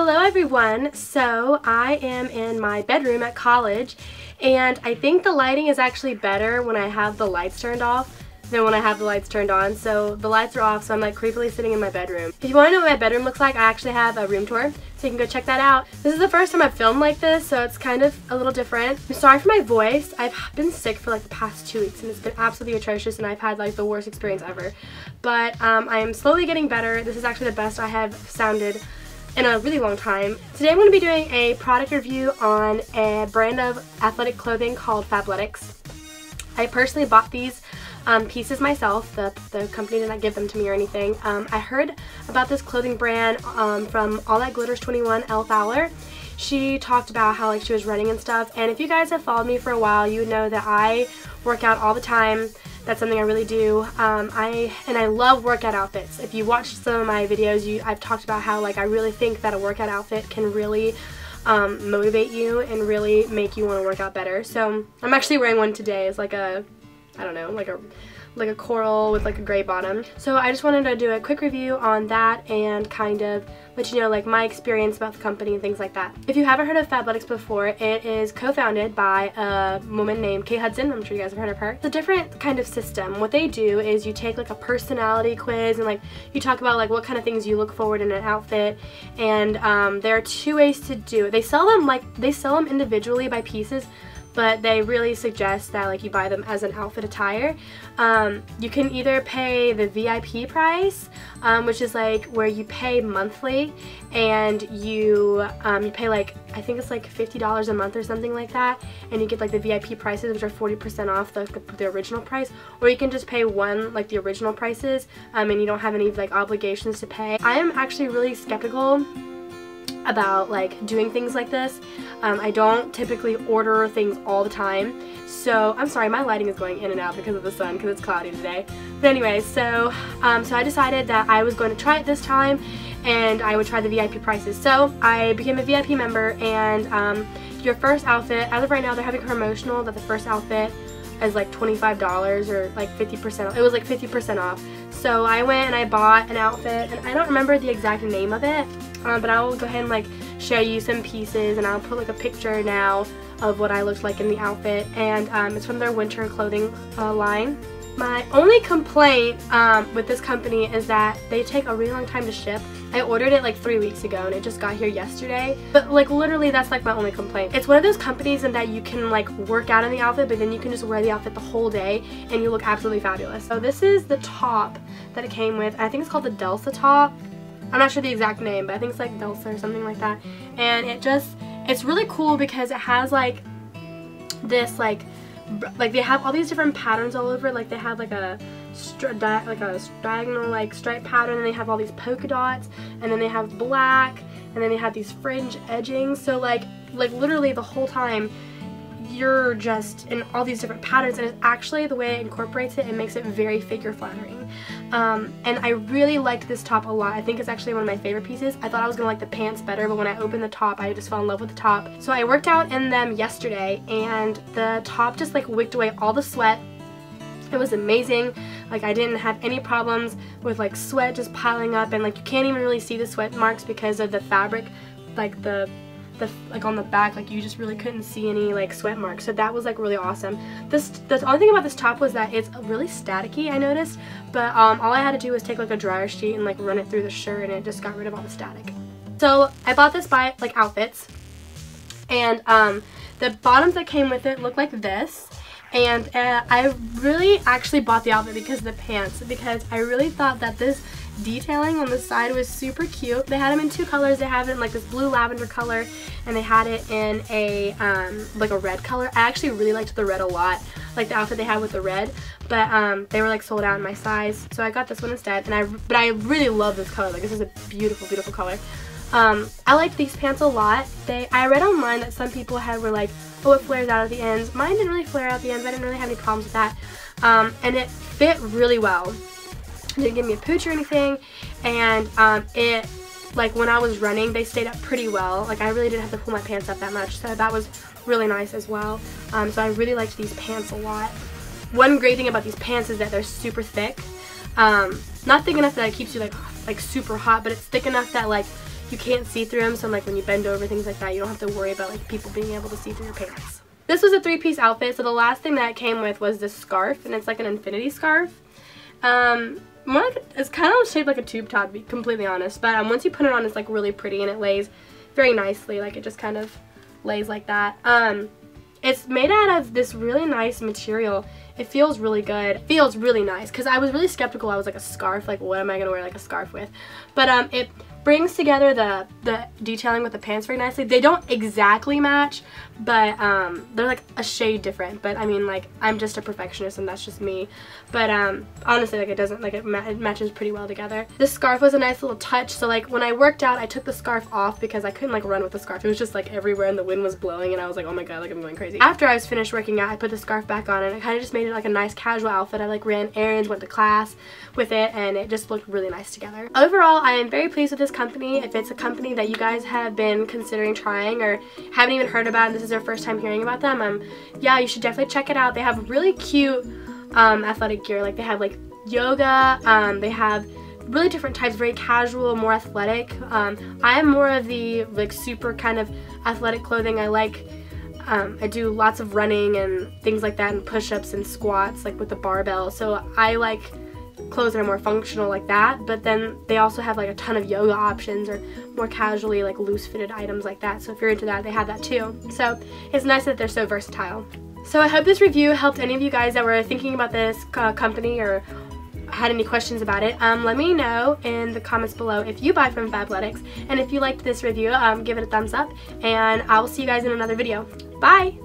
Hello everyone! So I am in my bedroom at college and I think the lighting is actually better when I have the lights turned off than when I have the lights turned on. So the lights are off so I'm like creepily sitting in my bedroom. If you want to know what my bedroom looks like I actually have a room tour so you can go check that out. This is the first time I've filmed like this so it's kind of a little different. I'm sorry for my voice. I've been sick for like the past two weeks and it's been absolutely atrocious and I've had like the worst experience ever. But um, I am slowly getting better. This is actually the best I have sounded in a really long time. Today I'm going to be doing a product review on a brand of athletic clothing called Fabletics. I personally bought these um, pieces myself. The, the company did not give them to me or anything. Um, I heard about this clothing brand um, from All That Glitters 21, Elle Fowler. She talked about how like she was running and stuff and if you guys have followed me for a while you know that I work out all the time that's something I really do. Um, I and I love workout outfits. If you watch some of my videos, you I've talked about how like I really think that a workout outfit can really um, motivate you and really make you want to work out better. So I'm actually wearing one today. It's like a, I don't know, like a like a coral with like a gray bottom. So I just wanted to do a quick review on that and kind of let you know like my experience about the company and things like that. If you haven't heard of Fabletics before, it is co-founded by a woman named Kate Hudson. I'm sure you guys have heard of her. It's a different kind of system. What they do is you take like a personality quiz and like you talk about like what kind of things you look forward in an outfit and um, there are two ways to do it. They sell them like they sell them individually by pieces but they really suggest that like you buy them as an outfit attire. Um, you can either pay the VIP price, um, which is like where you pay monthly and you um, you pay like I think it's like $50 a month or something like that and you get like the VIP prices which are 40% off the, the, original price or you can just pay one like the original prices um, and you don't have any like obligations to pay. I am actually really skeptical about like doing things like this. Um, I don't typically order things all the time. So, I'm sorry, my lighting is going in and out because of the sun because it's cloudy today. But anyway, so, um, so I decided that I was going to try it this time and I would try the VIP prices. So, I became a VIP member and um, your first outfit, as of right now, they're having a promotional that the first outfit is like $25 or like 50% It was like 50% off. So I went and I bought an outfit and I don't remember the exact name of it um, but I will go ahead and like show you some pieces and I'll put like a picture now of what I looked like in the outfit and um, it's from their winter clothing uh, line. My only complaint um, with this company is that they take a really long time to ship. I ordered it like three weeks ago and it just got here yesterday. But like literally that's like my only complaint. It's one of those companies in that you can like work out in the outfit but then you can just wear the outfit the whole day and you look absolutely fabulous. So this is the top that it came with. I think it's called the Delta top. I'm not sure the exact name, but I think it's like Delsa or something like that. And it just, it's really cool because it has like this like, like they have all these different patterns all over. Like they have like a like a diagonal like stripe pattern and they have all these polka dots and then they have black and then they have these fringe edgings. So like, like literally the whole time you're just in all these different patterns and it's actually the way it incorporates it and makes it very figure flattering. Um, and I really liked this top a lot. I think it's actually one of my favorite pieces. I thought I was to like the pants better, but when I opened the top, I just fell in love with the top. So I worked out in them yesterday and the top just like wicked away all the sweat. It was amazing. Like I didn't have any problems with like sweat just piling up and like you can't even really see the sweat marks because of the fabric, like the the like on the back like you just really couldn't see any like sweat marks. So that was like really awesome. This the only thing about this top was that it's really staticky I noticed. But um, all I had to do was take like a dryer sheet and like run it through the shirt and it just got rid of all the static. So I bought this by like outfits. And um, the bottoms that came with it look like this. And uh, I really actually bought the outfit because of the pants. Because I really thought that this detailing on the side was super cute. They had them in two colors. They have it in like this blue lavender color and they had it in a um, like a red color. I actually really liked the red a lot, like the outfit they had with the red, but um, they were like sold out in my size. So I got this one instead and I, but I really love this color. Like this is a beautiful, beautiful color. Um, I like these pants a lot. They, I read online that some people had were like, oh it flares out at the ends. Mine didn't really flare out at the ends. I didn't really have any problems with that. Um, and it fit really well didn't give me a pooch or anything and um, it like when I was running they stayed up pretty well like I really didn't have to pull my pants up that much so that was really nice as well um, so I really liked these pants a lot one great thing about these pants is that they're super thick um, not thick enough that it keeps you like like super hot but it's thick enough that like you can't see through them. So like when you bend over, things like that, you don't have to worry about like people being able to see through your pants. This was a three-piece outfit, so the last thing that it came with was this scarf, and it's like an infinity scarf. Um, more like, it's kind of shaped like a tube top, to be completely honest, but um, once you put it on, it's like really pretty, and it lays very nicely, like it just kind of lays like that. Um, it's made out of this really nice material. It feels really good. It feels really nice because I was really skeptical. I was like a scarf, like what am I gonna wear like a scarf with? But um, it brings together the, the detailing with the pants very nicely. They don't exactly match, but um, they're like a shade different. But I mean, like, I'm just a perfectionist and that's just me. But um, honestly, like, it doesn't, like, it, ma it matches pretty well together. This scarf was a nice little touch. So, like, when I worked out, I took the scarf off because I couldn't, like, run with the scarf. It was just, like, everywhere and the wind was blowing and I was like, oh my god, like, I'm going crazy. After I was finished working out, I put the scarf back on and it kind of just made it, like, a nice casual outfit. I, like, ran errands, went to class with it, and it just looked really nice together. Overall, I am very pleased with this company. If it's a company that you guys have been considering trying or haven't even heard about and this is your first time hearing about them, um, yeah, you should definitely check it out. They have really cute um, athletic gear. Like they have like yoga, um, they have really different types, very casual, more athletic. Um, I am more of the like super kind of athletic clothing. I like, um, I do lots of running and things like that and push-ups and squats like with the barbell. So I like clothes that are more functional like that but then they also have like a ton of yoga options or more casually like loose fitted items like that so if you're into that they have that too so it's nice that they're so versatile so I hope this review helped any of you guys that were thinking about this uh, company or had any questions about it, um, let me know in the comments below if you buy from Fabletics. And if you liked this review, um, give it a thumbs up. And I will see you guys in another video. Bye!